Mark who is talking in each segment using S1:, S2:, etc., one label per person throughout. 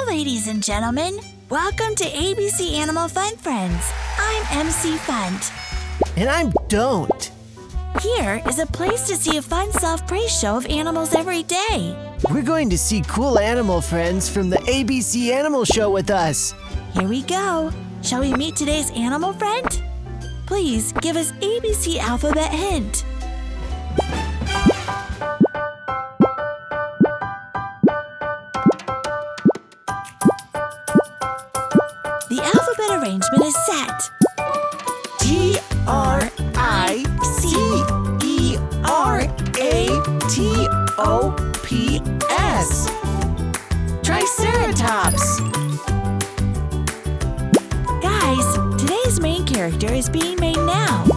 S1: Hello, ladies and gentlemen. Welcome to ABC Animal Fun Friends. I'm MC Funt.
S2: And I'm Don't.
S1: Here is a place to see a fun self praise show of animals every day.
S2: We're going to see cool animal friends from the ABC Animal Show with us.
S1: Here we go. Shall we meet today's animal friend? Please give us ABC alphabet hint. Set.
S2: T R I C E R A T O P S. Triceratops.
S1: Guys, today's main character is being made now.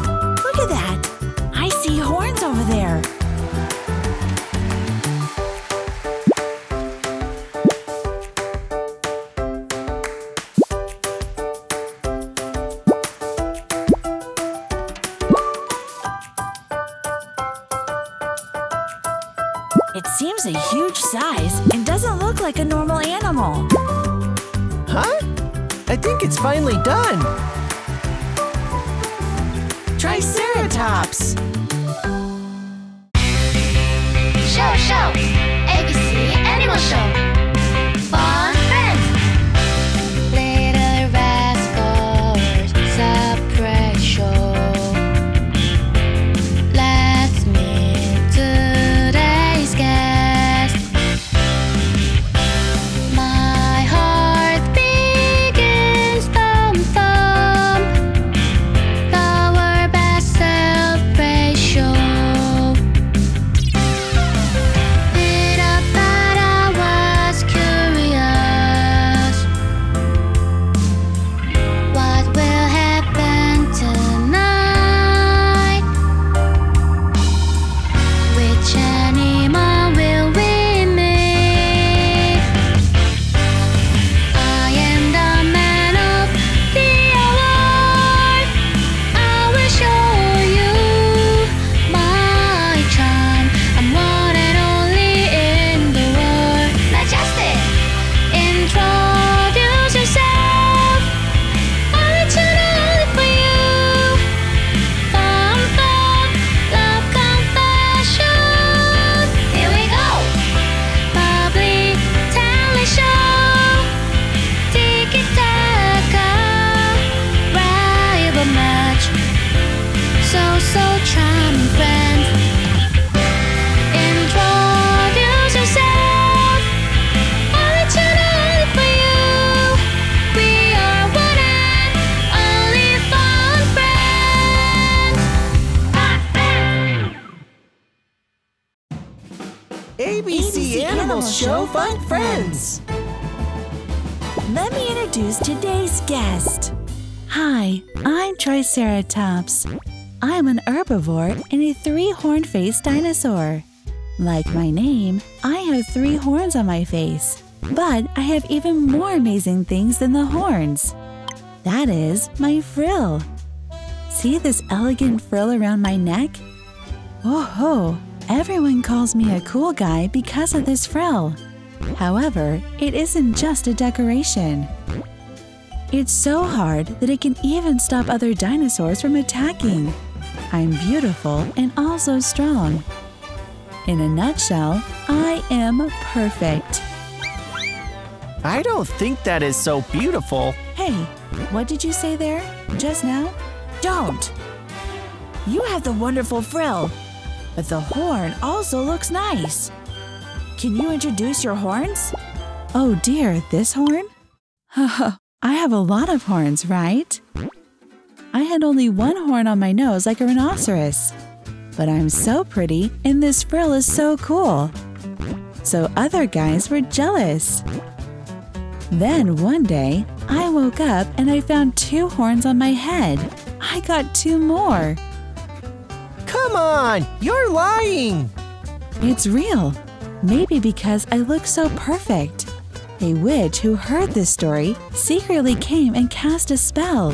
S1: It seems a huge size and doesn't look like a normal animal.
S2: Huh? I think it's finally done. Triceratops.
S3: Fun Friends.
S1: Let me introduce today's guest. Hi, I'm Triceratops. I'm an herbivore and a three horned faced dinosaur. Like my name, I have three horns on my face, but I have even more amazing things than the horns. That is my frill. See this elegant frill around my neck? Oh ho! Everyone calls me a cool guy because of this frill. However, it isn't just a decoration. It's so hard that it can even stop other dinosaurs from attacking. I'm beautiful and also strong. In a nutshell, I am perfect.
S2: I don't think that is so beautiful.
S1: Hey, what did you say there just now? Don't! You have the wonderful frill, but the horn also looks nice. Can you introduce your horns? Oh dear, this horn? I have a lot of horns, right? I had only one horn on my nose like a rhinoceros. But I'm so pretty and this frill is so cool. So other guys were jealous. Then one day, I woke up and I found two horns on my head. I got two more.
S2: Come on, you're lying.
S1: It's real. Maybe because I look so perfect. A witch who heard this story secretly came and cast a spell.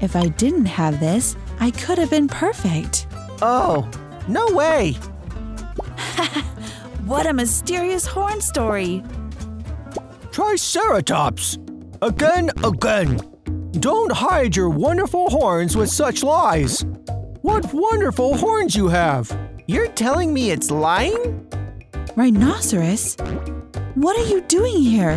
S1: If I didn't have this, I could have been perfect.
S2: Oh, no way.
S1: What a mysterious horn story!
S3: Triceratops! Again, again! Don't hide your wonderful horns with such lies! What wonderful horns you have! You're telling me it's lying?
S1: Rhinoceros? What are you doing here?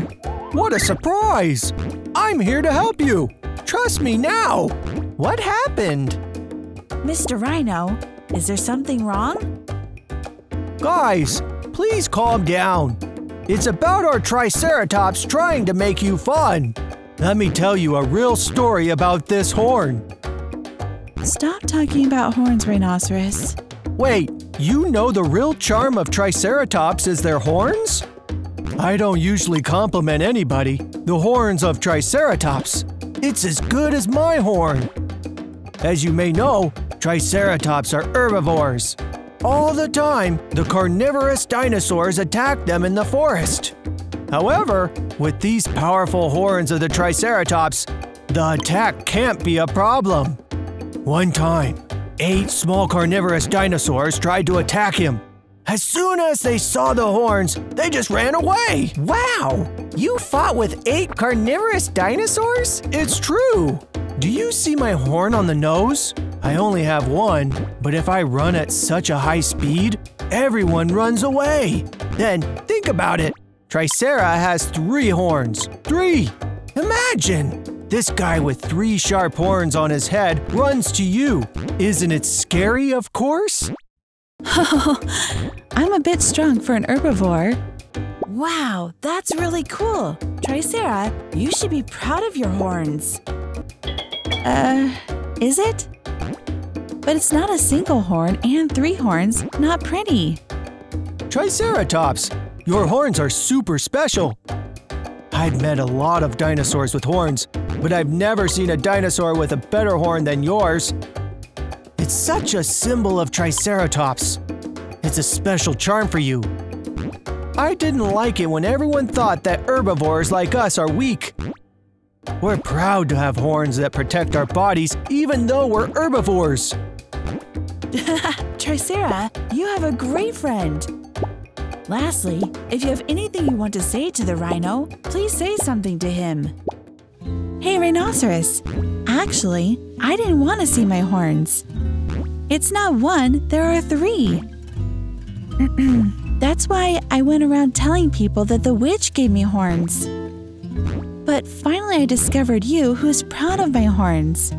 S3: What a surprise! I'm here to help you! Trust me now! What happened?
S1: Mr. Rhino, is there something wrong?
S3: Guys, please calm down. It's about our Triceratops trying to make you fun. Let me tell you a real story about this horn.
S1: Stop talking about horns, Rhinoceros.
S3: Wait, you know the real charm of Triceratops is their horns? I don't usually compliment anybody. The horns of Triceratops. It's as good as my horn. As you may know, Triceratops are herbivores. All the time, the carnivorous dinosaurs attack them in the forest. However, with these powerful horns of the Triceratops, the attack can't be a problem. One time, eight small carnivorous dinosaurs tried to attack him. As soon as they saw the horns, they just ran away. Wow! You fought with eight carnivorous dinosaurs? It's true. Do you see my horn on the nose? I only have one, but if I run at such a high speed, everyone runs away. Then think about it. Tricera has three horns. Three! Imagine! This guy with three sharp horns on his head runs to you. Isn't it scary, of course?
S1: I'm a bit strong for an herbivore. Wow, that's really cool. Tricera, you should be proud of your horns. Uh, is it? But it's not a single horn and three horns, not pretty.
S3: Triceratops, your horns are super special. I've met a lot of dinosaurs with horns, but I've never seen a dinosaur with a better horn than yours. It's such a symbol of Triceratops. It's a special charm for you. I didn't like it when everyone thought that herbivores like us are weak. We're proud to have horns that protect our bodies even though we're herbivores.
S1: Tricera, you have a great friend. Lastly, if you have anything you want to say to the rhino, please say something to him. Hey, Rhinoceros! Actually, I didn't want to see my horns. It's not one, there are three. That's why I went around telling people that the witch gave me horns. But finally, I discovered you who's proud of my horns.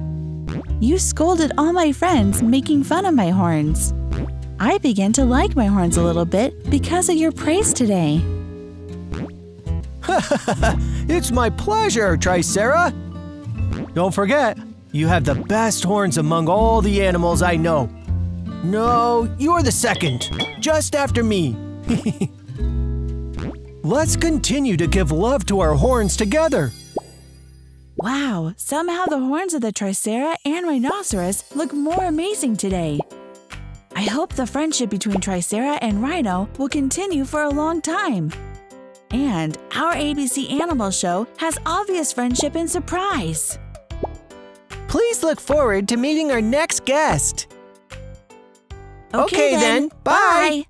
S1: You scolded all my friends, making fun of my horns. I began to like my horns a little bit because of your praise today.
S3: it's my pleasure, Tricera. Don't forget, you have the best horns among all the animals I know. No, you're the second, just after me. Let's continue to give love to our horns together.
S1: Wow, somehow the horns of the Tricera and Rhinoceros look more amazing today. I hope the friendship between Tricera and Rhino will continue for a long time. And our ABC Animal Show has obvious friendship and surprise.
S3: Please look forward to meeting our next guest. Okay, then. Bye.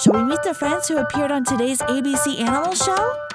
S1: Shall we meet the friends who appeared on today's ABC Animal Show?